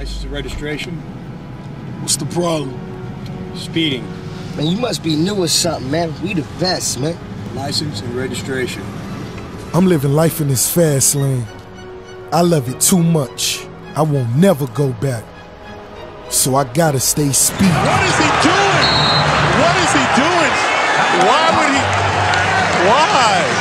License and registration? What's the problem? Speeding. Man, you must be new or something, man. We the best, man. License and registration. I'm living life in this fast lane. I love it too much. I won't never go back. So I gotta stay speed. What is he doing? What is he doing? Why would he? Why?